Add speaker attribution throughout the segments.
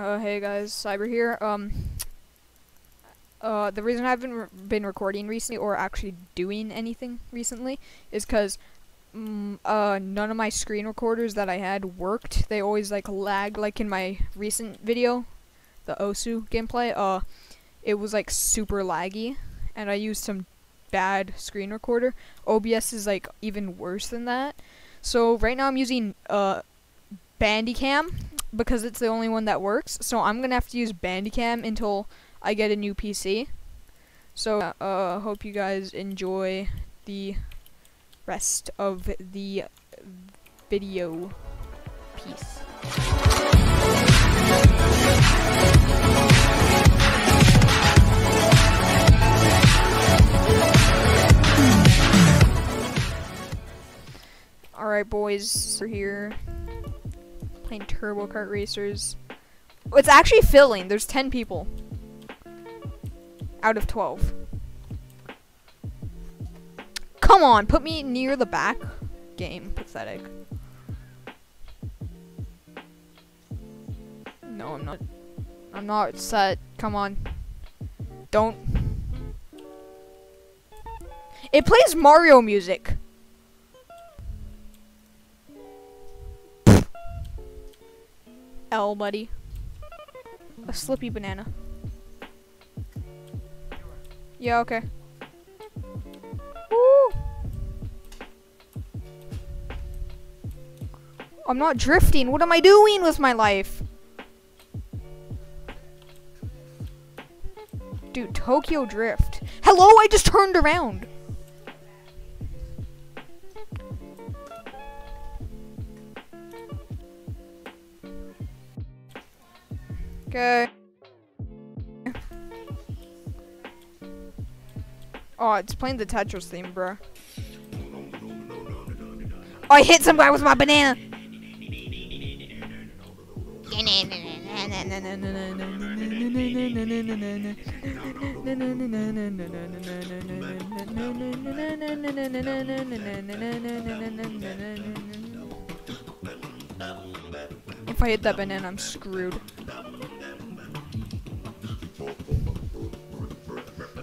Speaker 1: Uh, hey guys, Cybr here. Um, uh, the reason I haven't re been recording recently or actually doing anything recently is because mm, uh, none of my screen recorders that I had worked. They always like lag. Like in my recent video, the Osu gameplay, uh, it was like super laggy, and I used some bad screen recorder. OBS is like even worse than that. So right now I'm using uh Bandicam because it's the only one that works. So I'm gonna have to use Bandicam until I get a new PC. So uh, hope you guys enjoy the rest of the video. Peace. Alright boys, we're here playing Turbo Kart Racers. It's actually filling. There's 10 people. Out of 12. Come on, put me near the back. Game. Pathetic. No, I'm not. I'm not set. Come on. Don't. It plays Mario music. L, buddy. A slippy banana. Yeah, okay. Woo! I'm not drifting. What am I doing with my life? Dude, Tokyo Drift. Hello, I just turned around. Okay. Oh, it's playing the Tetris theme, bro. Oh, I hit some guy with my banana. If I hit that banana, I'm screwed.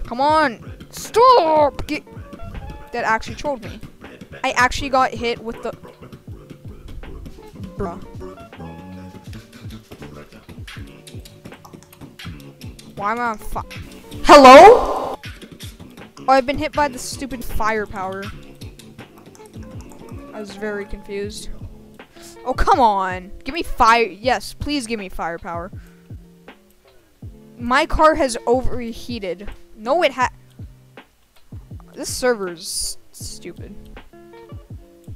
Speaker 1: Come on! Stop! Get that actually trolled me. I actually got hit with the... Bruh. Why am I on fire? Hello? Oh, I've been hit by the stupid firepower. I was very confused. Oh, come on. Give me fire. Yes, please give me firepower. My car has overheated. No, it ha- This server's stupid.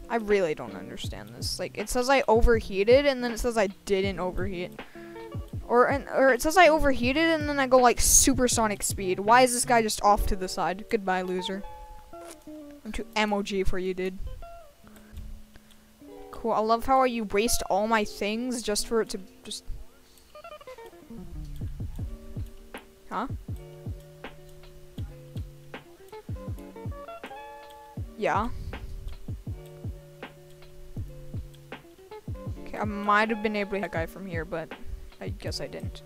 Speaker 1: I really don't understand this. Like, it says I overheated, and then it says I didn't overheat. Or, and, or it says I overheated, and then I go, like, supersonic speed. Why is this guy just off to the side? Goodbye, loser. I'm too MOG for you, dude. Cool. I love how you waste all my things just for it to just... Huh? Yeah. Okay, I might have been able to hit that guy from here, but I guess I didn't.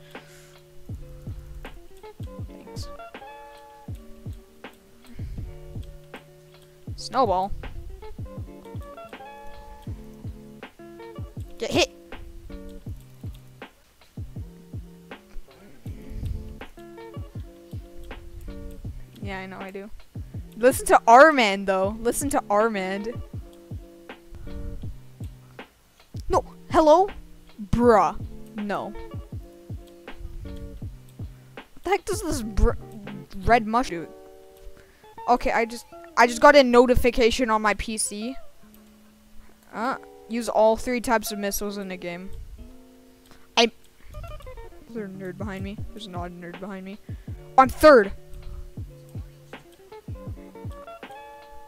Speaker 1: Thanks. Snowball. Get hit! Yeah, I know I do. Listen to Armand, though. Listen to Armand. No. Hello? Bruh. No. What the heck does this red mush do? Okay, I just I just got a notification on my PC. Uh, use all three types of missiles in the game. I. Is there a nerd behind me? There's not a nerd behind me. I'm third.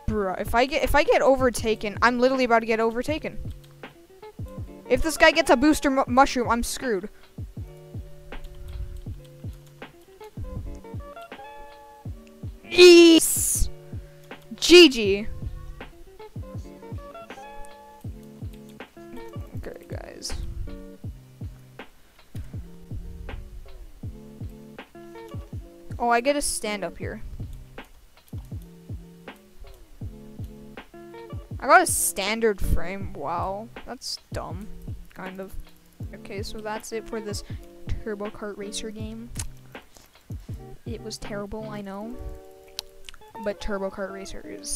Speaker 1: Bruh, if I get if I get overtaken, I'm literally about to get overtaken. If this guy gets a booster mu mushroom, I'm screwed. Yes. GG. Okay, guys. Oh, I get a stand up here. I got a standard frame. Wow, that's dumb. Kind of. Okay, so that's it for this Turbo Kart Racer game. It was terrible, I know. But Turbo Kart Racer is